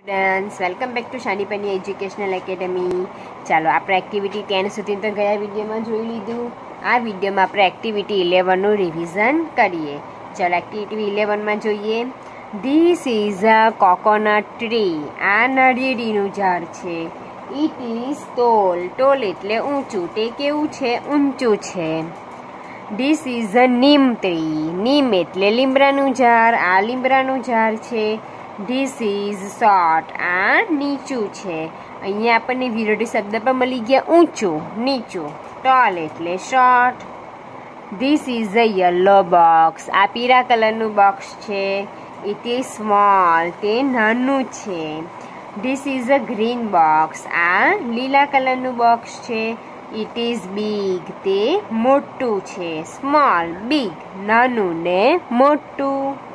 Students welcome back to Shanipani educational academy ચાલો, આપણે activity ten સુધી તો ગયા વિડીયોમાં જોઈ લીધું. આ વિડીયોમાં આપણે એક્ટિવિટી ઇલેવનનું રિવિઝન કરીએ. ચાલો એક્ટિવિટી ઇલેવનમાં જોઈએ. This is a coconut tree આ નાળિયેરીનું ઝાડ છે. ઇટ ઇઝ ટોલ ટોલ એટલે ઊંચું. તે કેવું છે? ઊંચું છે. This is a neem tree neem એટલે લીમડાનું ઝાડ. આ લીમડાનું ઝાડ છે. ધીસ ઇઝ શોર્ટ આ નીચું છે. અહીંયા આપણને વિરોધી શબ્દ પણ મળી ગયા. ઊંચું, નીચું. ટોલ એટલે short this is a yellow box આ પીળા કલરનું બોક્સ છે. ઇટ ઇઝ સ્મોલ તે નાનું છે. This is a green box આ લીલા કલરનું બોક્સ છે. ઇટ ઇઝ બિગ તે મોટું છે. સ્મોલ બિગ નાનું ને મોટું.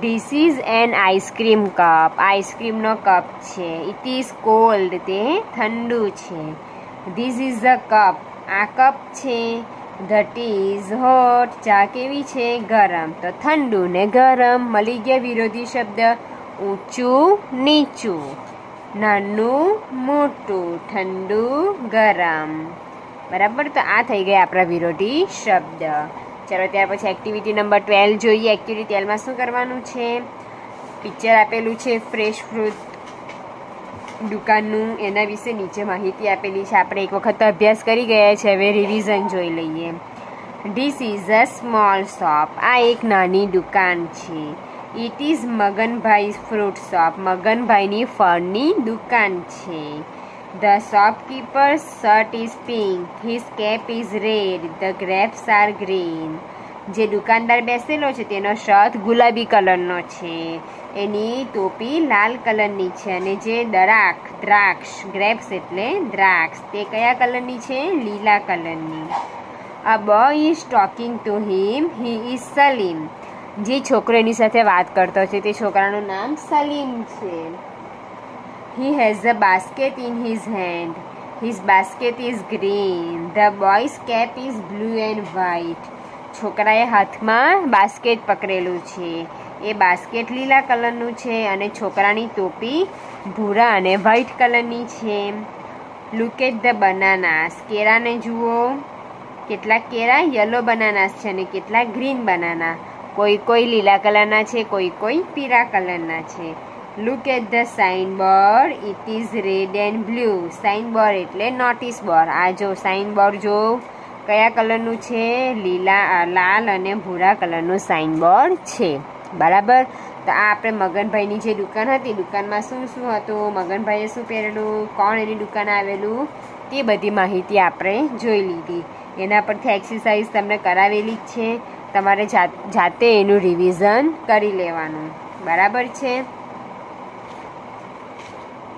This is an ice cream cup આઈસ્ક્રીમનો cup છે. ઇટ ઇઝ કોલ્ડ તે ઠંડુ છે. ધીસ ઇઝ અ કપ આ કપ છે. ધટ ઇઝ હોટ ચા કેવી છે? ગરમ. તો ઠંડુ ને ગરમ. મળી ગયા વિરોધી શબ્દ. ઊંચું, નીચું. નાનું, મોટું. ઠંડુ, ગરમ. બરાબર? તો આ થઈ ગયા આપણા વિરોધી શબ્દ. ચાલો ત્યાર પછી એક્ટિવિટી નંબર ટ્વેલ્વ જોઈએ. એક્ટિવિટી ટ્વેલ્વમાં શું કરવાનું છે? પિક્ચર આપેલું છે ફ્રેશ ફ્રૂટ દુકાનનું. એના વિશે નીચે માહિતી આપેલી છે. આપણે એક વખત અભ્યાસ કરી ગયા છે. હવે રિવિઝન જોઈ લઈએ. This is a small shop આ એક નાની દુકાન છે. It is Maganbhai fruit shop મગનભાઈની ફળની દુકાન છે. The shopkeeper's shirt is pink, his cap is red the grapes are green જે દુકાનદાર બેસેલો છે તેનો શર્ટ ગુલાબી કલરનો છે. એની ટોપી લાલ કલરની છે અને જે દરાક દ્રાક્ષ ગ્રેપ્સ એટલે દ્રાક્ષ. તે કયા કલરની છે? લીલા કલરની. આ boy is talking to him he is Salim જે છોકરો એની સાથે વાત કરતો છે તે છોકરાનું નામ સલીમ છે. He has a basket in his hand. His basket is green. The boy's cap is blue and white. છોકરાએ હાથમાં બાસ્કેટ પકડેલું છે. એ બાસ્કેટ લીલા કલરનું છે અને છોકરાની ટોપી ભૂરા અને વ્હાઈટ કલરની છે. લુક એટ ધ બનાનાસ કેરાને જુઓ. કેટલાક કેરા? યલો બનાનાસ છે અને કેટલાક ગ્રીન બનાના કોઈ કોઈ લીલા કલરના છે, કોઈ કોઈ પીળા કલરના છે. Look at the sign board it is red and blue sign board એટલે નોટિસ બોર્ડ આ જો સાઇન બોર્ડ જો કયા કલરનું છે? લીલા લાલ અને ભૂરા કલરનું સાઇન બોર્ડ છે. બરાબર? તો આ આપણે મગનભાઈની જે દુકાન હતી, દુકાનમાં શું શું હતું? મગનભાઈએ શું પહેરેલું? કોણ એની દુકાન આવેલું? તે બધી માહિતી આપણે જોઈ લીધી. એના પરથી એક્સરસાઇઝ તમને કરાવેલી જ છે. તમારે જાતે એનું રિવિઝન કરી લેવાનું. બરાબર છે?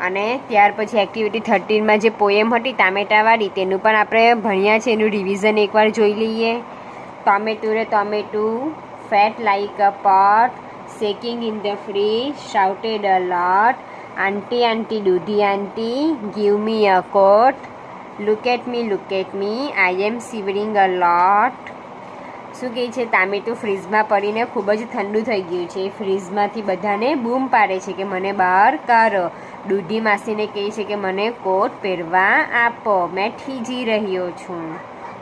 અને ત્યાર પછી એક્ટિવિટી થર્ટીનમાં જે પોએમ હતી ટામેટાવાળી તેનું પણ આપણે ભણ્યા છે, એનું રિવિઝન એકવાર જોઈ લઈએ. ટોમેટો રે tomato fat like a pot shaking in the fridge shouted a lot aunty aunty દૂધી aunty give me a coat look at me look at me I am shivering a lot શું કહે છે, ટામેટું ફ્રીઝમાં પડીને ખૂબ જ ઠંડુ થઈ ગયું છે. ફ્રીઝમાંથી બધાને બૂમ પાડે છે કે મને બહાર કાઢો. દૂધી માસીને કહે છે કે મને કોટ પહેરવા આપો. મેં ઠીજી રહ્યો છું.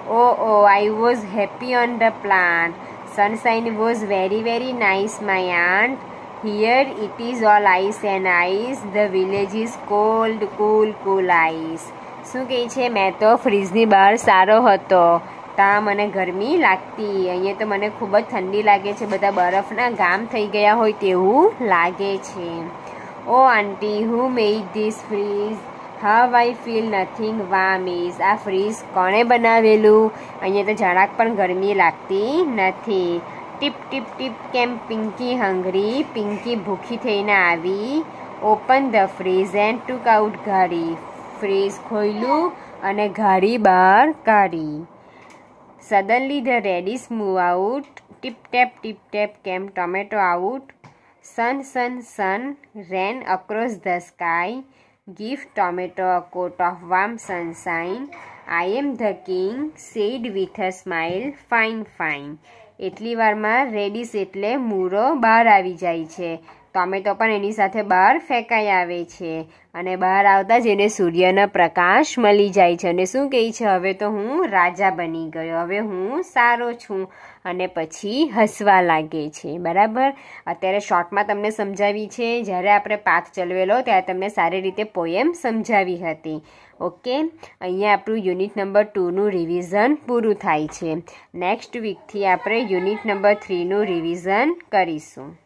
Oh O I was happy on the plant sunshine was very very nice my aunt here it is all ice and ice the village is cold cool cool ice શું કહે છે? મેં તો ફ્રીજની બહાર સારો હતો. ત્યાં મને ગરમી લાગતી. અહીંયા તો મને ખૂબ જ ઠંડી લાગે છે. બધા બરફના ગામ થઈ ગયા હોય તેવું લાગે છે. ઓ આંટી હું made this fridge how I feel nothing warm is આ ફ્રીઝ કોણે બનાવેલું? અહીંયા તો જરાક પણ ગરમી લાગતી નથી. ટીપ ટીપ ટીપ, કેમ પિંકી હંગરી પિંકી ભૂખી થઈને આવી. Open the fridge and took out ઘાડી. Fridge ખોલ્યું અને ઘાડી બહાર કાઢી. Suddenly the radish move out tip tap tip tap came tomato out Sun, sun, sun ran across the sky. Give tomato a coat of warm sunshine. I am the king, said with a smile. Fine, fine. એટલી વારમાં રેડિસ એટલે મૂરો બહાર આવી જાય છે tomato પણ એની સાથે બહાર ફેંકાઈ આવે છે. અને બહાર આવતા જ એને સૂર્યનો પ્રકાશ મળી જાય છે. અને શું કહે છે? હવે તો હું રાજા બની ગયો. હવે હું સારો છું. અને પછી હસવા લાગે છે. બરાબર? અત્યારે શોર્ટમાં તમને સમજાવી છે. જ્યારે આપણે પાથ ચલવેલો ત્યારે તમને સારી રીતે પોએમ સમજાવી હતી. ઓકે? અહીંયા આપણું યુનિટ નંબર ટુનું રિવિઝન પૂરું થાય છે. નેક્સ્ટ વીકથી આપણે યુનિટ નંબર થ્રીનું રિવિઝન કરીશું.